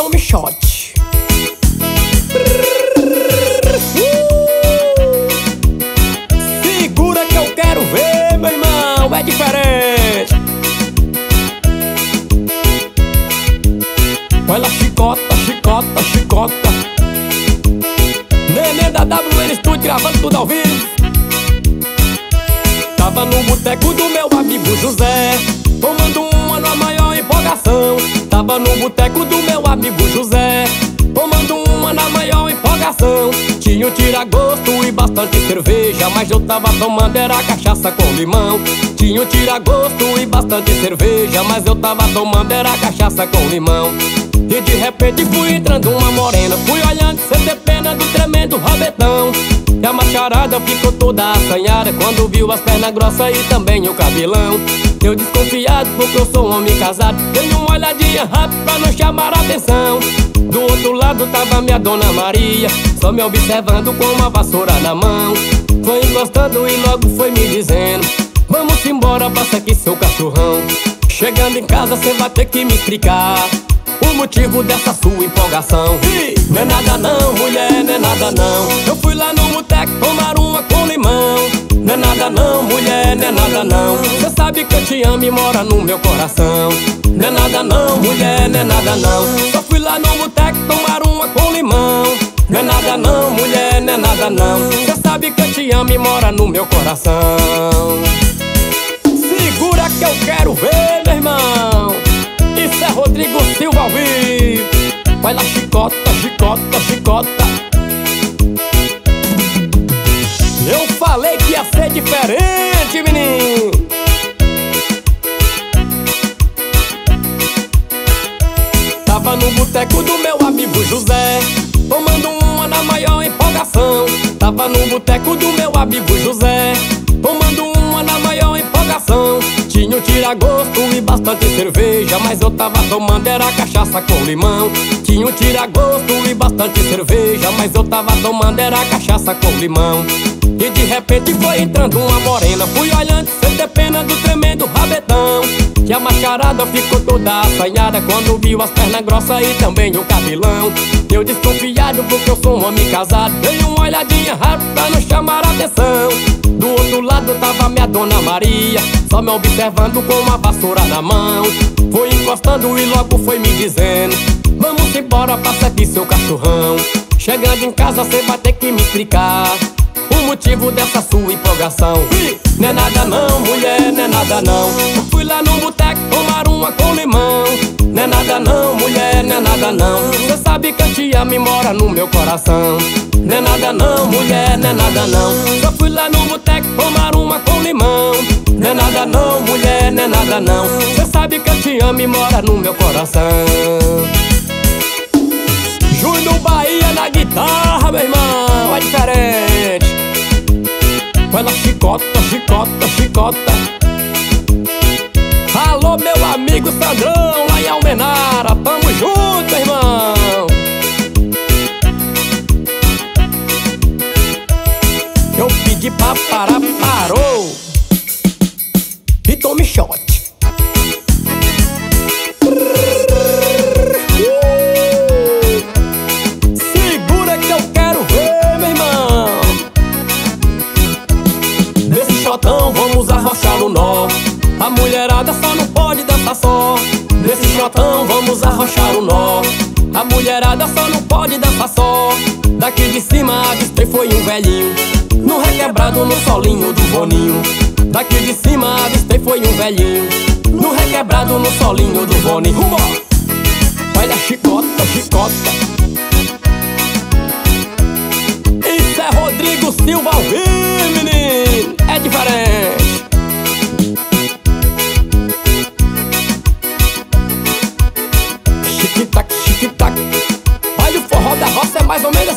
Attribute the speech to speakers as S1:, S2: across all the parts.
S1: tome shot. Segura que eu quero ver, meu irmão, é diferente. Olha chicota, chicota, chicota. Nenê da WN Studio gravando tudo ao vivo. Tava no boteco do meu amigo José, tomando maior empolgação. Tava no boteco do meu amigo José, tomando uma na maior empolgação. Tinha um tira-gosto e bastante cerveja, mas eu tava tomando era cachaça com limão. Tinha um tira-gosto e bastante cerveja, mas eu tava tomando era cachaça com limão. E de repente fui entrando uma morena Fui olhando sem ter pena do tremendo rabetão E a macharada ficou toda assanhada Quando viu as pernas grossas e também o cabelão Eu desconfiado porque eu sou um homem casado. Dei uma olhadinha rápida pra não chamar a atenção. Do outro lado tava minha dona Maria Só me observando com uma vassoura na mão. Foi encostando e logo foi me dizendo Vamos embora, passa aqui seu cachorrão. Chegando em casa cê vai ter que me explicar o motivo dessa sua empolgação. Ih, Não é nada não, mulher, não é nada não. Eu fui lá no boteco tomar uma com limão Não é nada não, mulher, não é nada não. Você sabe que eu te amo e mora no meu coração. Não é nada não, mulher, não é nada não. Só fui lá no boteco tomar uma com limão. Não é nada não, mulher, não é nada não. Você sabe que eu te amo e mora no meu coração. Segura que eu quero ver, meu irmão. Isso é Rodrigo Silva ao Vai lá chicota, chicota, chicota Eu falei que ia ser diferente, menino. Tava no boteco do meu amigo José Tomando uma na maior empolgação. Tava no boteco do meu amigo José Tomando uma na maior empolgação Tinha um tira-gosto e bastante cerveja. Mas eu tava tomando era cachaça com limão. Tinha um tira-gosto e bastante cerveja. Mas eu tava tomando era cachaça com limão. E de repente foi entrando uma morena. Fui olhando sem ter pena do tremendo rabetão. Que a macharada ficou toda assanhada Quando viu as pernas grossas e também o cabelão. Eu desconfiado porque eu sou um homem casado. Dei uma olhadinha rápida pra não chamar a atenção Do outro lado tava minha dona Maria Só me observando com uma vassoura na mão. Foi encostando e logo foi me dizendo Vamos embora, passa aqui seu cachorrão. Chegando em casa cê vai ter que me explicar o motivo dessa sua empolgação. Não é nada não, mulher, não é nada não. Fui lá no boteco tomar uma com limão Não é nada não, mulher, não é nada não. Você sabe que eu te amo e mora no meu coração. Não é nada não, mulher, não é nada não. Eu fui lá no boteco tomar uma com limão. Não é nada não, mulher, não é nada não. Você sabe que eu te amo e mora no meu coração. Júnior Bahia na guitarra, meu irmão, é diferente. Vai lá chicota, chicota, chicota. Alô, meu amigo Sandrão, Almenara Tamo junto, irmão. Eu pedi pra parar, parou. E tome shot. Segura que eu quero ver, meu irmão. Nesse shotão vamos arrochar o nó. A mulherada só não pode dançar só Shotão vamos arrochar o nó. A mulherada só não pode dançar só. Daqui de cima avistei foi um velhinho. No requebrado no solinho do boninho. Daqui de cima avistei foi um velhinho. No requebrado no solinho do boninho. Rumo! Olha a chicota, chicota. Isso é Rodrigo Silva ao vivo, menino. É diferente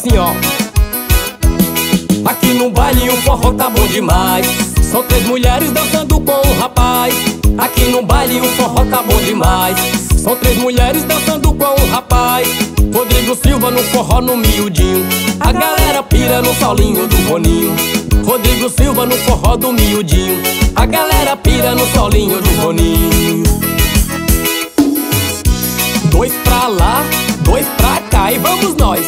S1: assim, ó. Aqui no baile o forró tá bom demais. São três mulheres dançando com um rapaz. Aqui no baile o forró tá bom demais. São três mulheres dançando com um rapaz. Rodrigo Silva no forró no miudinho. A galera pira no solinho do Boninho. Rodrigo Silva no forró do miudinho. A galera pira no solinho do Boninho. Dois pra lá, Dois pra cá e vamos nós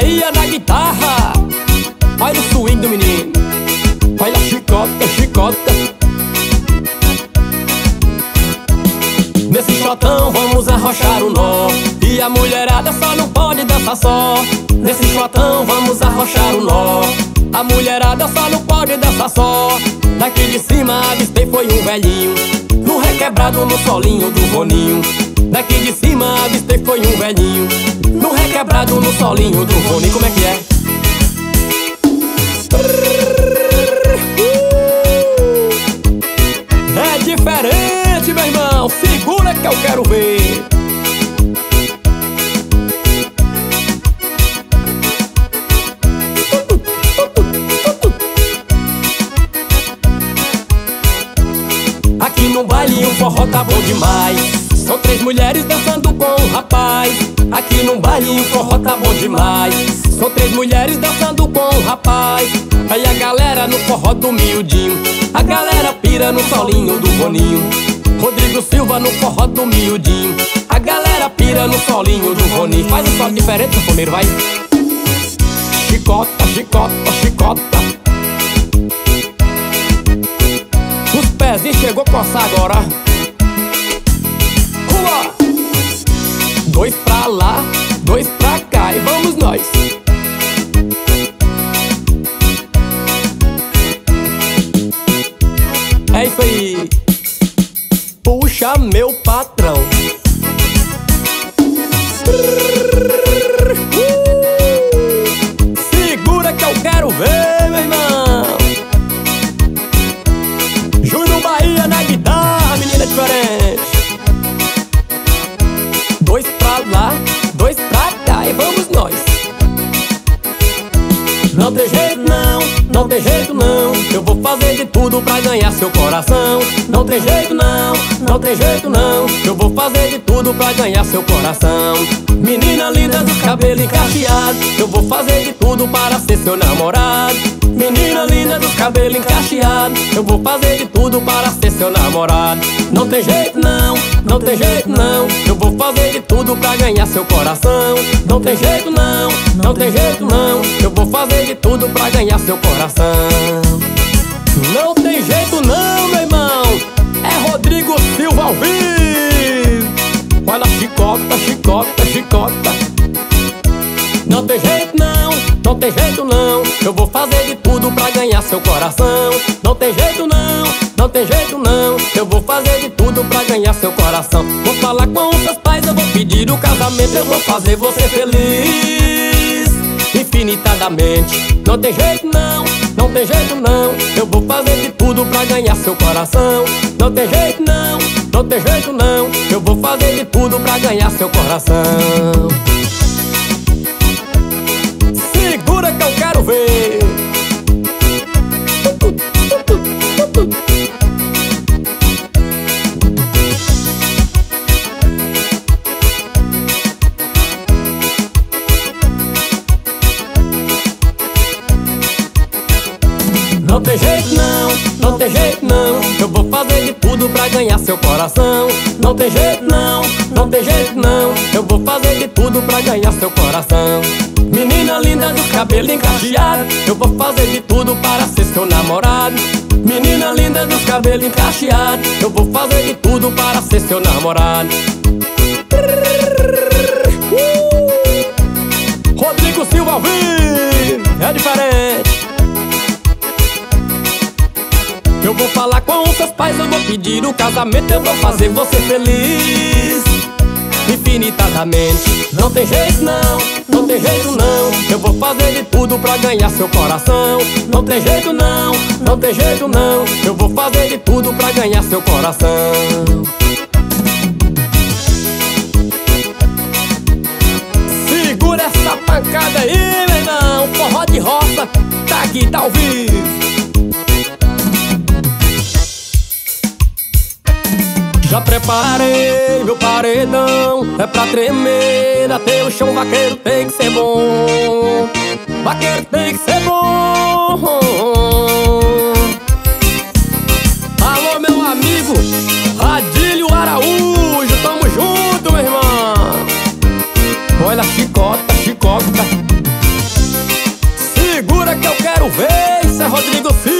S1: Bahia na guitarra. Olha o swing do menino. Olha a chicota, chicota. Nesse shotão vamos arrochar o nó. E a mulherada só não pode dançar só. Nesse shotão vamos arrochar o nó. A mulherada só não pode dançar só. Daqui de cima avistei foi um velhinho Requebrado no solinho do Roninho. Daqui de cima avistei foi um velhinho. No requebrado no solinho do Roninho. Como é que é? É diferente, meu irmão. Segura que eu quero ver no baile o forró tá bom demais. São três mulheres dançando com um rapaz. Aqui no baile o forró tá bom demais. São três mulheres dançando com um rapaz. Aí a galera no forró do miudinho. A galera pira no solinho do boninho. Rodrigo Silva no forró do miudinho. A galera pira no solinho do Roninho Faz um solo diferente, sanfoneiro, vai. Chicota, chicota, chicota pezinho chegou a coçar agora? Rua! Dois pra lá, dois pra cá e vamos nós. É isso aí. Puxa meu patrão. Segura que eu quero ver, tem jeito não, não tem jeito não. Eu vou fazer de tudo pra ganhar seu coração. Não tem jeito não, não tem jeito não. Eu vou fazer de tudo pra ganhar seu coração. Menina linda dos cabelos encaixeados Eu vou fazer de tudo para ser seu namorado Menina linda dos cabelos encaixeados. Eu vou fazer de tudo para ser seu namorado. Não tem jeito não, não tem jeito não. Eu vou fazer de tudo pra ganhar seu coração. Não tem jeito não, não tem jeito não. Eu vou fazer de tudo pra ganhar seu coração. Não tem jeito não, meu irmão. É Rodrigo Silva ao vivo. Olha chicota, chicota, chicota. Não tem jeito não, não tem jeito não Eu vou fazer de tudo pra ganhar seu coração. Não tem jeito não, não tem jeito não Eu vou fazer de tudo pra ganhar seu coração. Vou falar com os seus pais, eu vou pedir o casamento Eu vou fazer você feliz Infinitadamente Não tem jeito não, não tem jeito não Eu vou fazer de tudo pra ganhar seu coração. Não tem jeito não, não tem jeito não Eu vou fazer de tudo pra ganhar seu coração fazer de tudo pra ganhar seu coração. Não tem jeito não, não tem jeito não. Eu vou fazer de tudo pra ganhar seu coração. Menina linda do cabelo encaixeado Eu vou fazer de tudo para ser seu namorado. Menina linda dos cabelos encaixeados Eu vou fazer de tudo para ser seu namorado. Rodrigo Silva ao É diferente vou falar com os seus pais, eu vou pedir o casamento Eu vou fazer você feliz. Infinitamente Não tem jeito não, não tem jeito não. Eu vou fazer de tudo pra ganhar seu coração. Não tem jeito não, não tem jeito não. Eu vou fazer de tudo pra ganhar seu coração. Segura essa pancada aí, meu irmão. Forró de roça, tá aqui, tá ao vivo Já preparei meu paredão É pra tremer até o chão Vaqueiro tem que ser bom. Vaqueiro tem que ser bom. Alô meu amigo Radilho Araújo, tamo junto, meu irmão. Olha a chicota, chicota. Segura que eu quero ver Isso é Rodrigo Silva,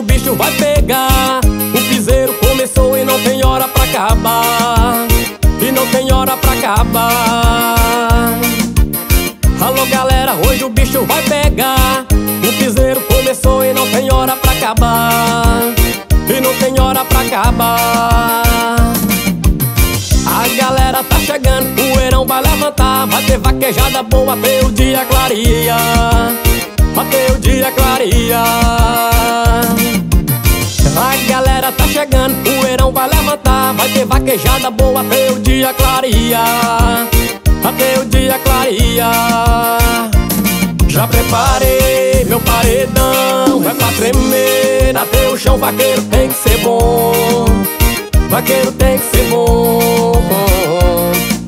S1: o bicho vai pegar. O piseiro começou e não tem hora pra acabar. E não tem hora pra acabar. Alô galera, hoje o bicho vai pegar. O piseiro começou e não tem hora pra acabar. E não tem hora pra acabar. A galera tá chegando, o poeirão vai levantar. Vai ter vaquejada boa até o dia clareia. Até o dia clareia. a galera tá chegando, o poeirão vai levantar Vai ter vaquejada boa até o dia clareia Até o dia clareia. Já preparei meu paredão É pra tremer até o chão Vaqueiro tem que ser bom Vaqueiro tem que ser bom.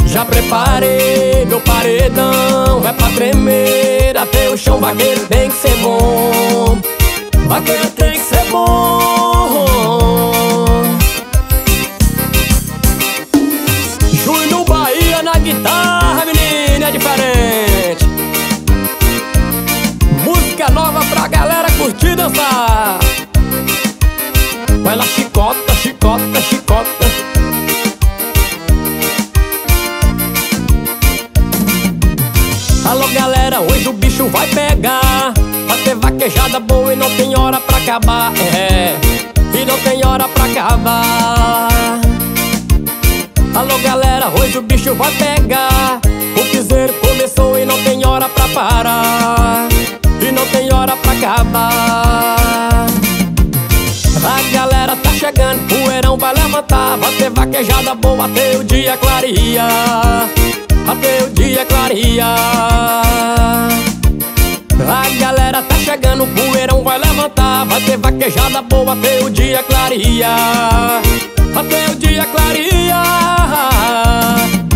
S1: Já preparei meu paredão É pra tremer até o chão Vaqueiro tem que ser bom Vaqueiro tem que ser bom chicota, chicota, Alô, galera, hoje o bicho vai pegar. Vai ter vaquejada boa e não tem hora pra acabar. É, e não tem hora pra acabar. Alô galera, hoje o bicho vai pegar. O piseiro começou e não tem hora pra parar. E não tem hora pra acabar levantar Vai ter vaquejada boa até o dia clareia Até o dia clareia a galera tá chegando, o poeirão vai levantar. Vai ter vaquejada boa até o dia clareia Até o dia clareia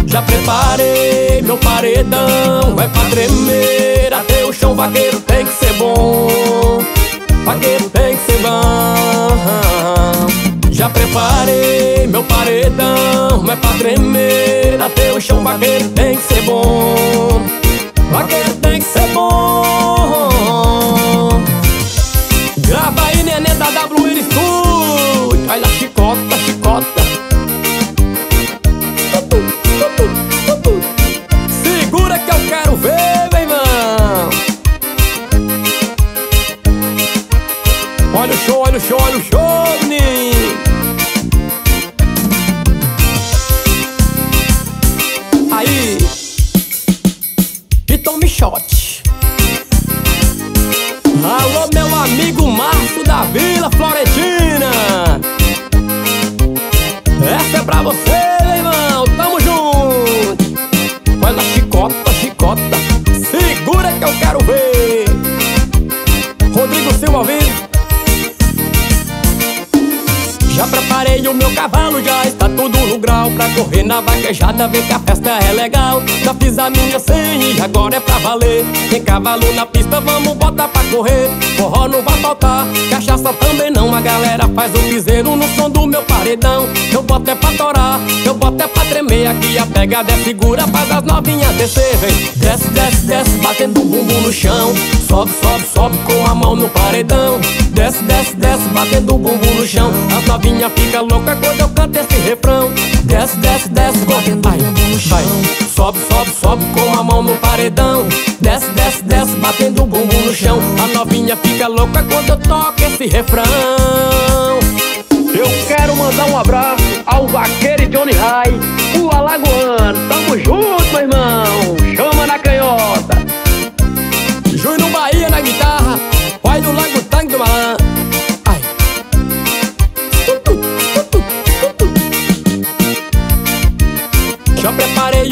S1: Já preparei meu paredão É pra tremer. Até o chão Vaqueiro tem que ser bom. Vaqueiro tem que ser bom Já preparei meu paredão É pra tremer até o chão Vaqueiro tem que ser bom. Vaqueiro tem que ser bom shot. Alô, meu amigo Márcio da Vila Florentina. Essa é pra você, correr na vaquejada, ver que a festa é legal. Já fiz a minha senha e agora é pra valer. Tem cavalo na pista, vamos botar pra correr. Forró não vai faltar, cachaça também não. A galera faz o piseiro no som do meu paredão. Eu boto é pra torar, eu boto é pra tremer. Aqui a pegada é segura, faz as novinhas descer. Vem, desce, desce, desce, batendo o bumbum no chão. Sobe, sobe, sobe com a mão no paredão Desce, desce, desce, batendo o bumbum no chão. Novinhas novinha fica louca quando eu canto esse refrão. Desce, desce, desce, batendo vai, vai. Sobe, sobe, sobe com a mão no paredão. Desce, desce, desce, batendo o bumbum no chão. A novinha fica louca quando eu toco esse refrão.
S2: Eu quero mandar um abraço ao vaqueiro Johnny High O Alagoano, tamo junto, meu irmão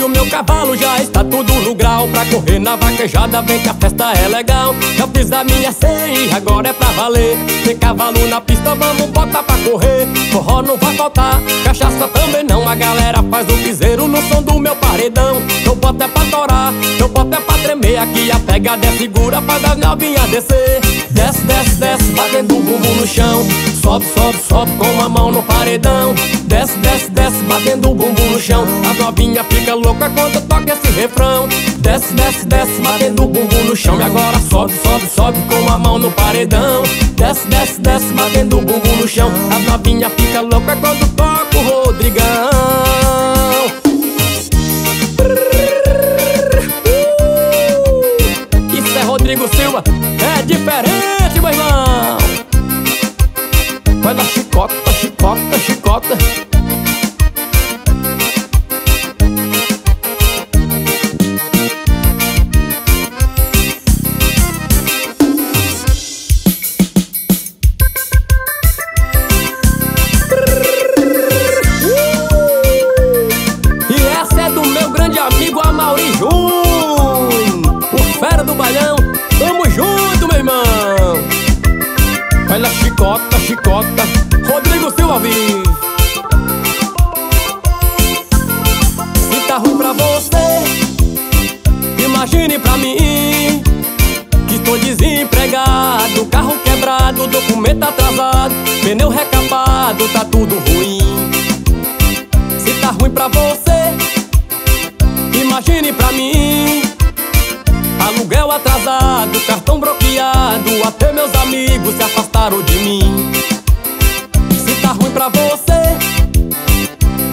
S1: o meu cavalo, já está tudo no grau. Pra correr na vaquejada vem que a festa é legal. Já fiz a minha ceia, agora é pra valer. Tem cavalo na pista, vamos botar pra correr. Forró não vai faltar, cachaça também não. A galera faz o piseiro no som do meu paredão. Eu boto é pra torar, eu boto é pra tremer. Aqui a pegada é segura, faz as novinhas descer. Desce, desce, desce, batendo o bumbum no chão. Sobe, sobe, sobe com a mão no paredão Desce, desce, desce, batendo o bumbum no chão. As novinhas fica louca quando toca esse refrão. Desce, desce, desce, batendo o bumbum no chão. E agora sobe, sobe, sobe com a mão no paredão. Desce, desce, desce, batendo o bumbum no chão. As novinhas fica louca quando toca o Rodrigão. Isso é Rodrigo Silva, é diferente, meu irmão. Vai dar chicota, chicota, chicota pra você. Imagine pra mim. Aluguel atrasado, cartão bloqueado Até meus amigos se afastaram de mim. Se tá ruim pra você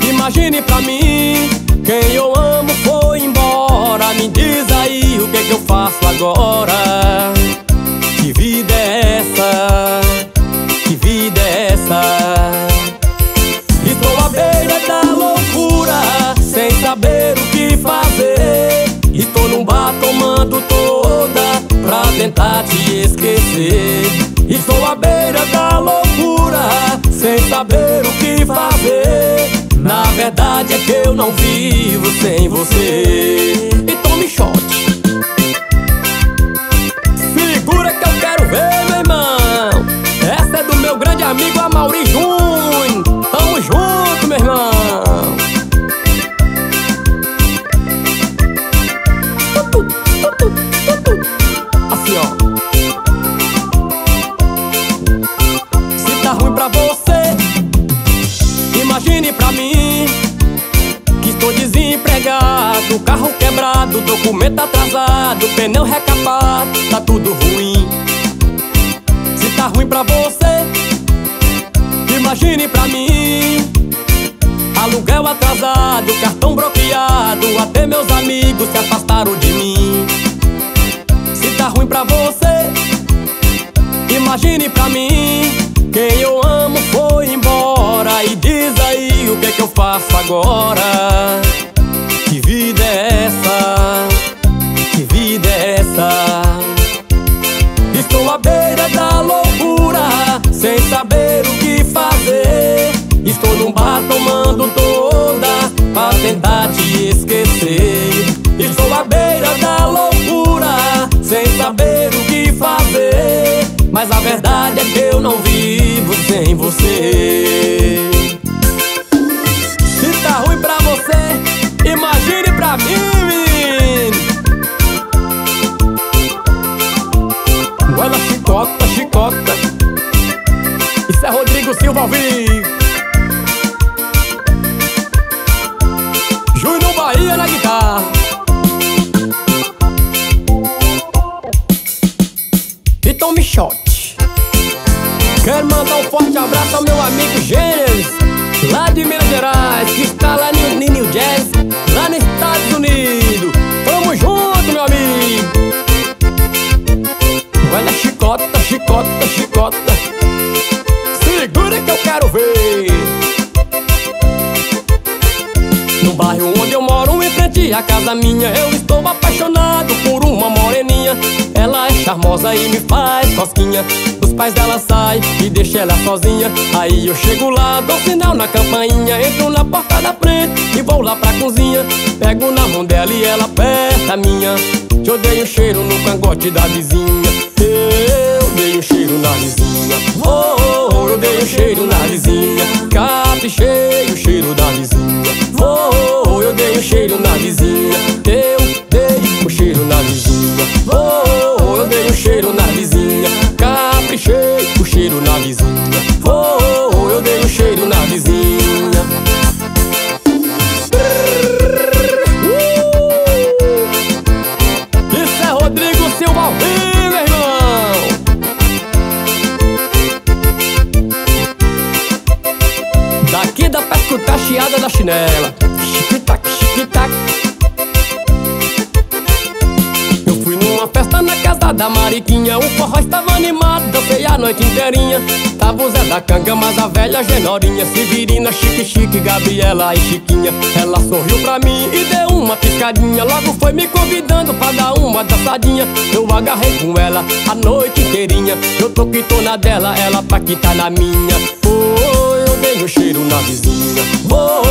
S1: Imagine pra mim. Quem eu amo foi embora Me diz aí o que é que eu faço agora tentar te esquecer. Estou à beira da loucura Sem saber o que fazer. Na verdade é que eu não vivo sem você. E tome shot. Segura que eu quero ver, meu irmão. Essa é do meu grande amigo Amaury Júnior O carro quebrado, documento atrasado, pneu recapado, tá tudo ruim. Se tá ruim pra você, imagine pra mim. Aluguel atrasado, cartão bloqueado, até meus amigos se afastaram de mim. Se tá ruim pra você, imagine pra mim. Quem eu amo foi embora e diz aí o que é que eu faço agora. Que vida é essa? Que vida é essa? Estou à beira da loucura, sem saber o que fazer. Estou num bar tomando toda, pra tentar te esquecer. Estou à beira da loucura, sem saber o que fazer. Mas a verdade é que eu não vivo sem você. Chicota, chicota. Isso é Rodrigo Silva ao vivo. Júnior Bahia na guitarra. E tome shot Quero mandar um forte abraço ao meu amigo Gênesis Lá de Minas Gerais, que está lá no New Jazz Lá nos Estados Unidos. Tamo junto, meu amigo chicota, chicota, chicota. Segura que eu quero ver. No bairro onde eu moro, em frente à casa minha Eu estou apaixonado por uma moreninha. Ela é charmosa e me faz cosquinha os pais dela saem e deixa ela sozinha. Aí eu chego lá, dou sinal na campainha Entro na porta da frente e vou lá pra cozinha. Pego na mão dela e ela aperta a minha. Eu dei um cheiro no cangote da vizinha dei um cheiro na vizinha oh, oh, eu dei um cheiro na vizinha Caprichei o cheiro da vizinha oh, oh, eu dei um cheiro na vizinha Eu dei um cheiro na vizinha oh, oh, eu dei um cheiro na vizinha Caprichei o cheiro na vizinha chinela. Chiquitac, chiquitac Eu fui numa festa na casa da Mariquinha. O forró estava animado, dancei a noite inteirinha. Tava o Zé da Canga, mas a velha Genorinha. Severina, Chique Chique, Gabriela e Chiquinha. Ela sorriu pra mim e deu uma piscadinha. Logo foi me convidando pra dar uma dançadinha. Eu agarrei com ela a noite inteirinha. Eu tô quitona dela, ela pra quitar na minha. Oh, dei um cheiro na vizinha. Oh,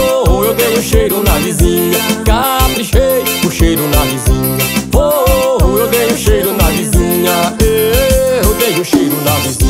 S1: um cheiro na vizinha. Caprichei o cheiro na vizinha. Oh, eu dei um cheiro na vizinha. Eu dei um cheiro na vizinha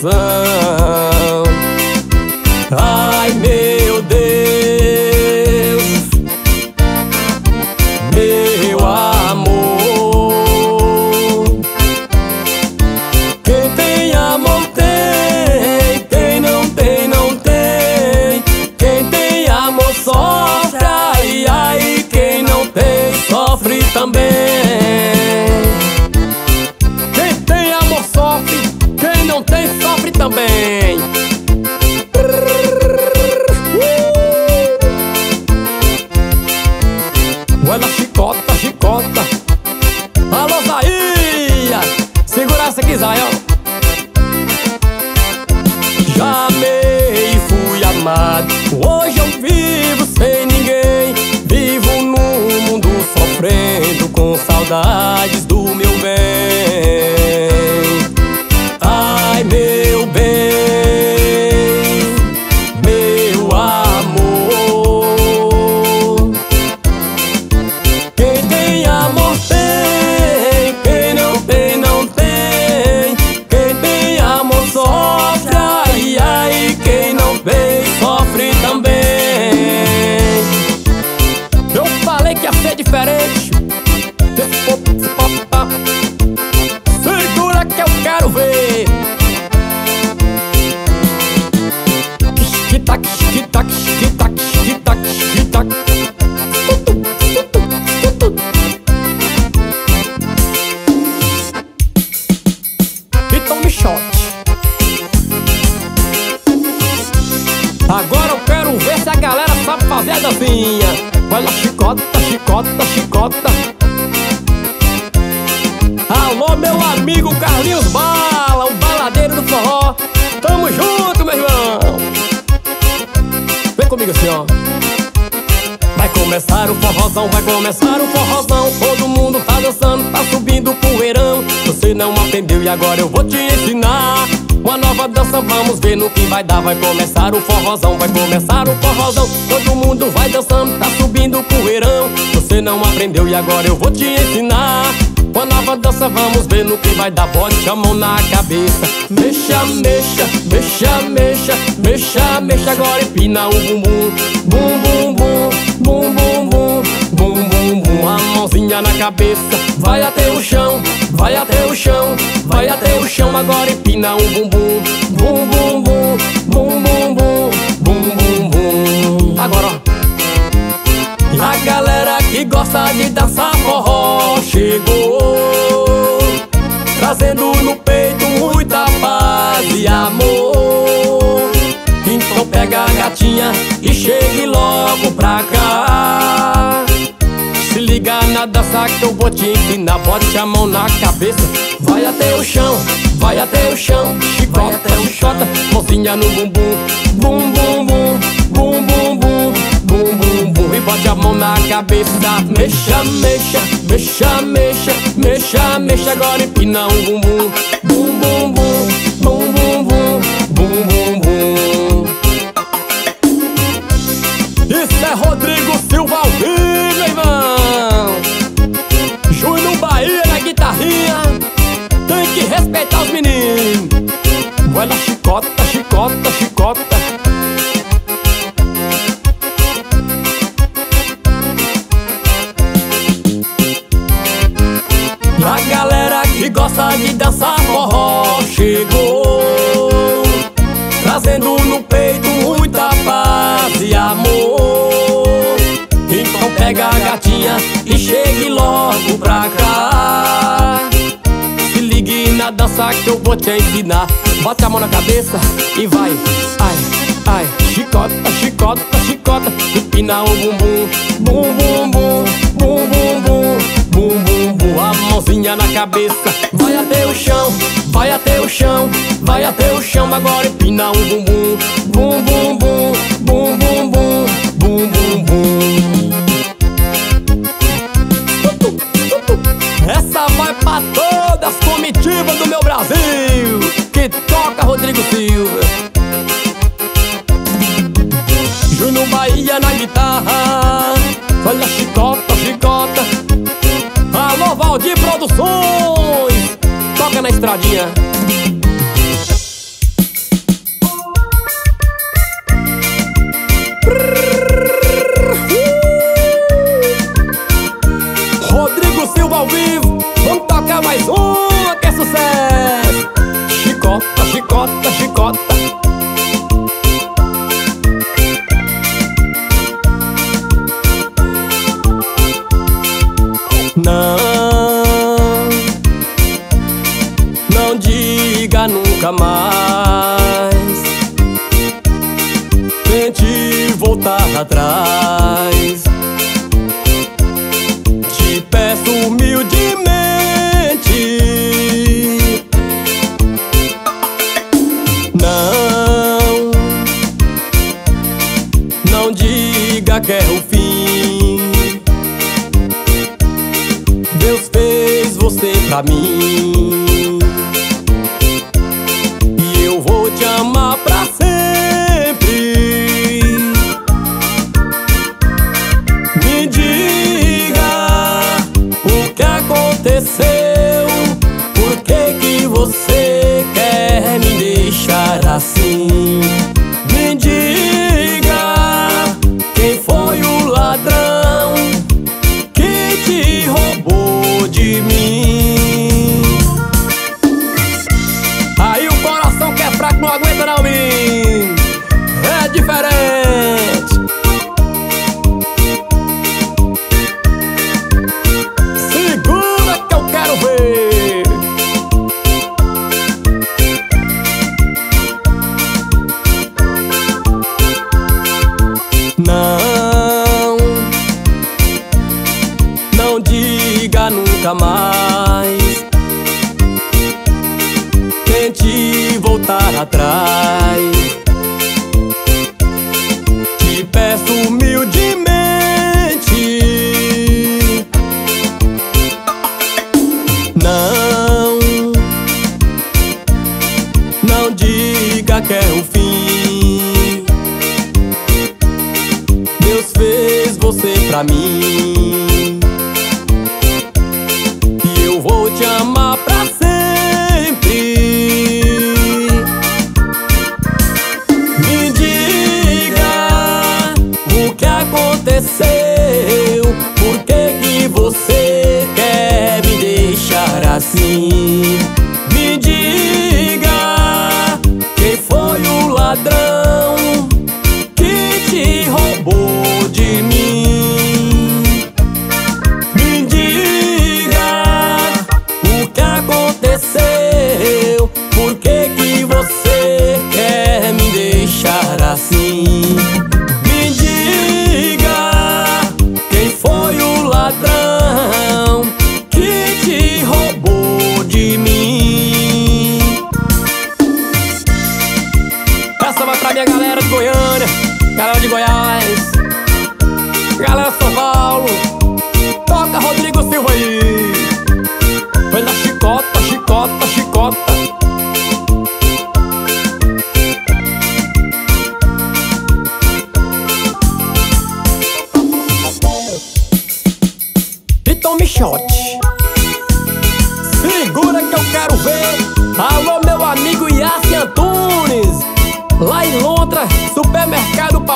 S1: coração Bem agora eu vou te ensinar. Uma nova dança, vamos ver no que vai dar. Vai começar o forrozão, vai começar o forrozão. Todo mundo vai dançando, tá subindo o poeirão. Você não aprendeu e agora eu vou te ensinar. Uma nova dança, vamos ver no que vai dar. Bote a mão na cabeça. Mexa, mexa, mexa, mexa Mexa, mexa, agora empina o bumbum. Bum, bum, bum, bum, bum, bum Bum, bum, bum, a mãozinha na cabeça Vai até o chão, vai até o chão Vai até o chão, agora empina o bumbum. Bum, bum, bum, bum, bum, bum Bum, bum, bum na dança que eu vou te ensinar Bote a mão na cabeça, vai até o chão Vai até o chão, chicota, chicota Mãozinha no bumbum, bum, bum, bum Bum, bum, bum, bum, bum, bum E bote a mão na cabeça Mexa, mexa, mexa, mexa Mexa, mexa, agora empina o bumbum Bum, bum, bum, bum, bum, bum Bum, bum, bum respeitar os meninos. Olha chicota, chicota, chicota. A galera que gosta de dançar forró chegou. Trazendo no peito muita paz e amor. Então pega a gatinha e chegue logo pra cá dançar que eu vou te ensinar, Bota a mão na cabeça e vai. Ai, ai, chicota, chicota, chicota Empina o bumbum. Bum, bum, bum, bum, bum, bum Bum, bum, bum, a mãozinha na cabeça Vai até o chão, vai até o chão Vai até o chão, agora empina o bumbum. Bum, bum, bum, bum das comitivas do meu Brasil Que toca Rodrigo Silva. Juno Bahia na guitarra Olha chicota, chicota. Alô Valdir Produções Toca na estradinha. chicota, chicota. Não, não diga nunca mais. Tente voltar atrás. Não diga que é o fim. Deus fez você pra mim. pra mim.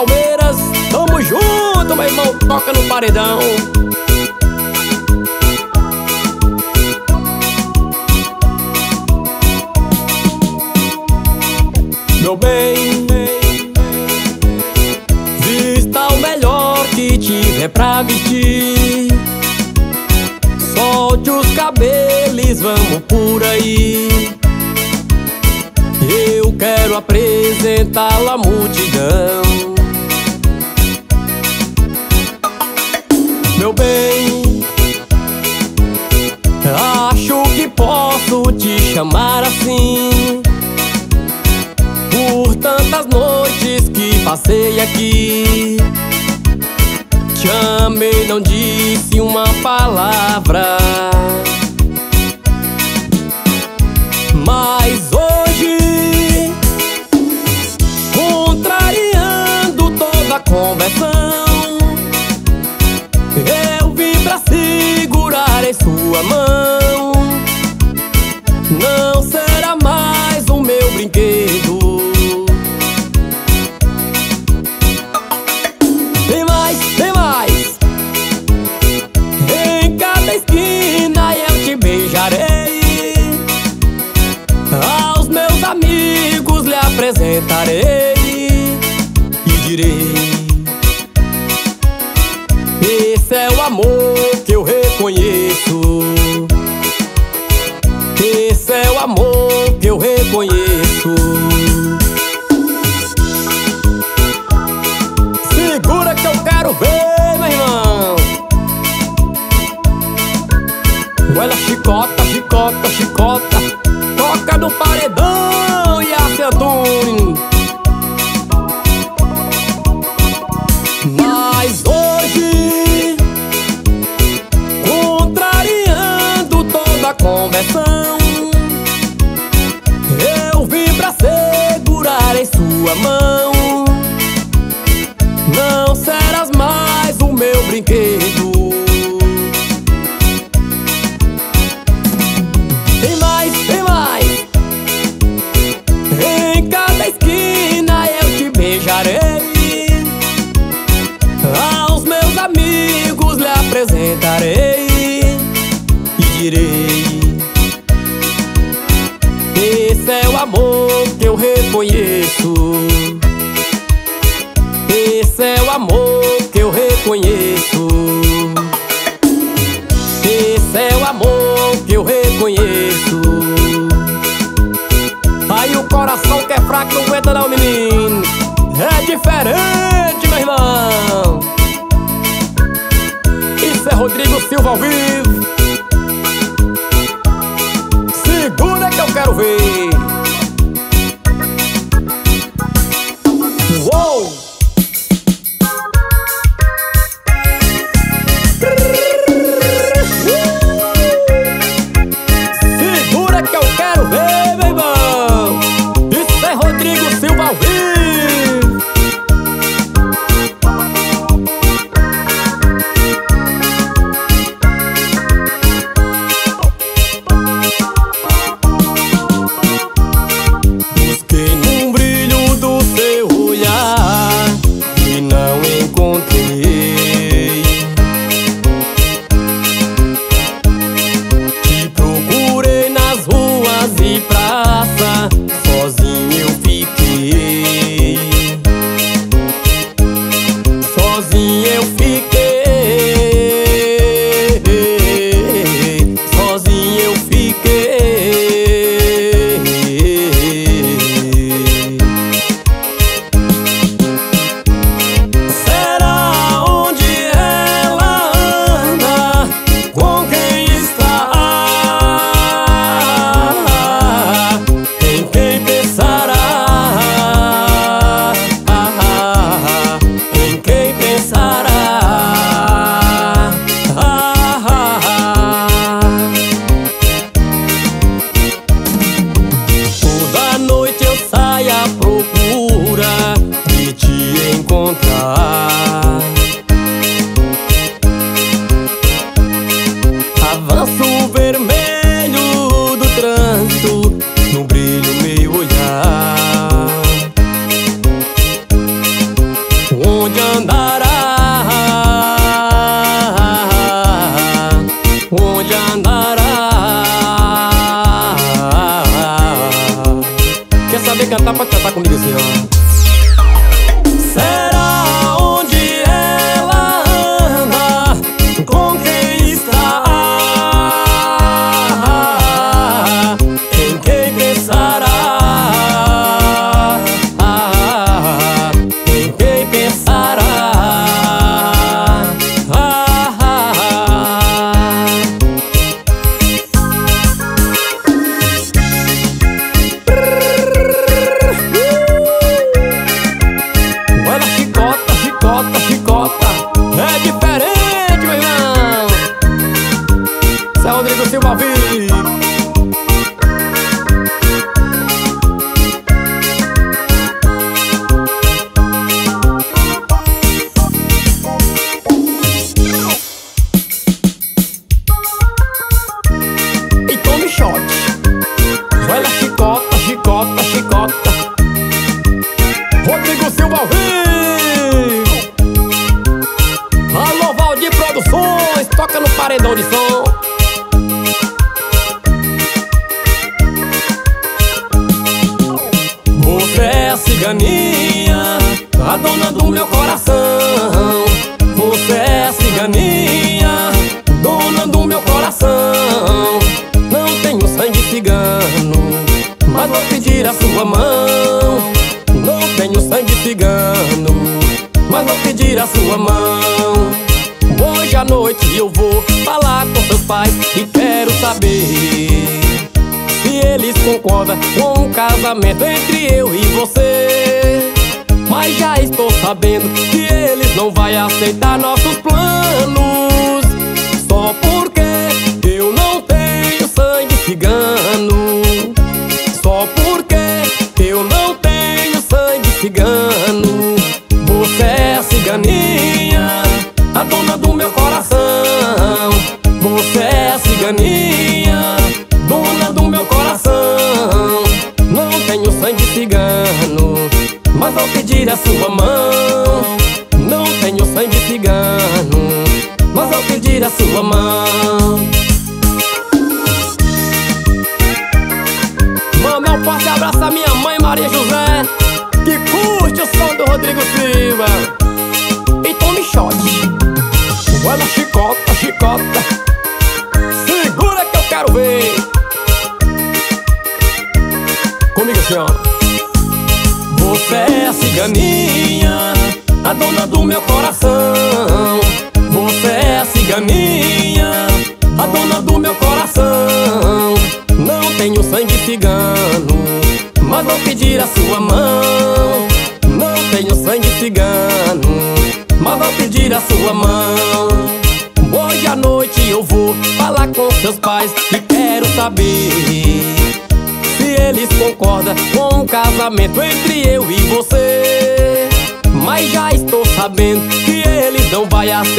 S1: Palmeiras. Tamo junto, meu irmão, toca no paredão. Meu bem, vista o melhor que tiver pra vestir. Solte os cabelos, vamos por aí. Eu quero apresentá-la à multidão. meu bem. Acho que posso te chamar assim. Por tantas noites que passei aqui. Te amei, não disse uma palavra. Mas envie na sua mão.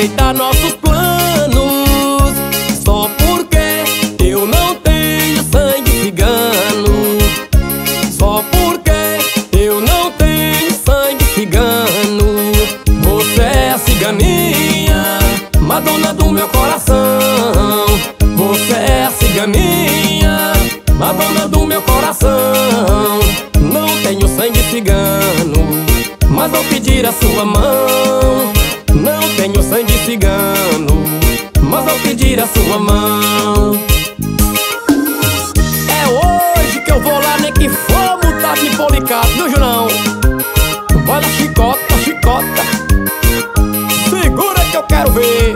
S1: aceitar nossos planos Só porque eu não tenho sangue cigano Só porque eu não tenho sangue cigano Você é ciganinha, madonna do meu coração. Você é ciganinha, madonna do meu coração. Não tenho sangue cigano, mas vou pedir a sua mão. Não tenho cigano Mas ao pedir a sua mão É hoje que eu vou lá nem que for mudar tá de policato, viu Junão? lá chicota, chicota Segura que eu quero ver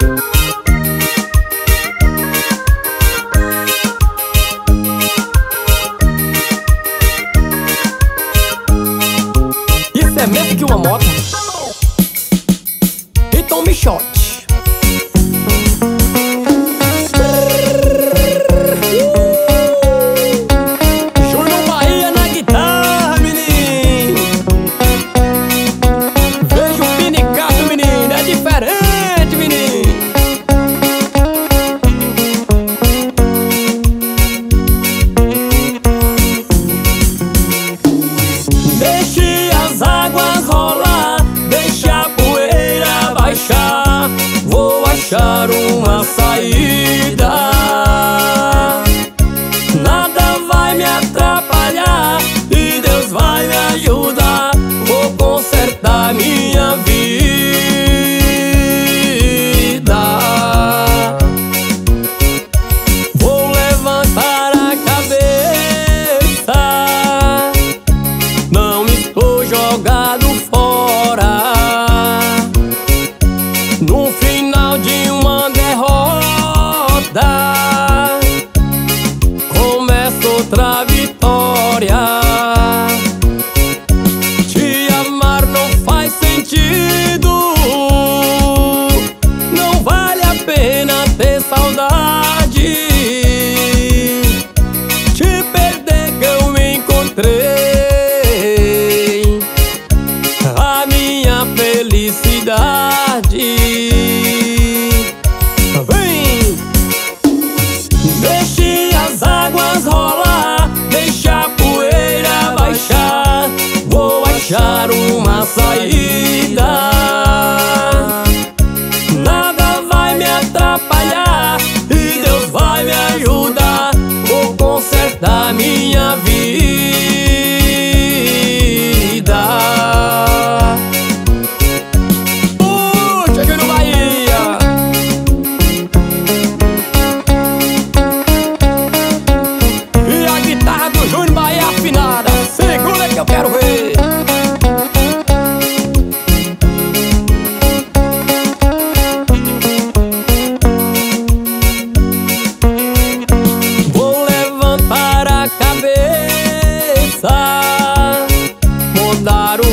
S1: Isso é mesmo que uma moto? Então me choque mudar o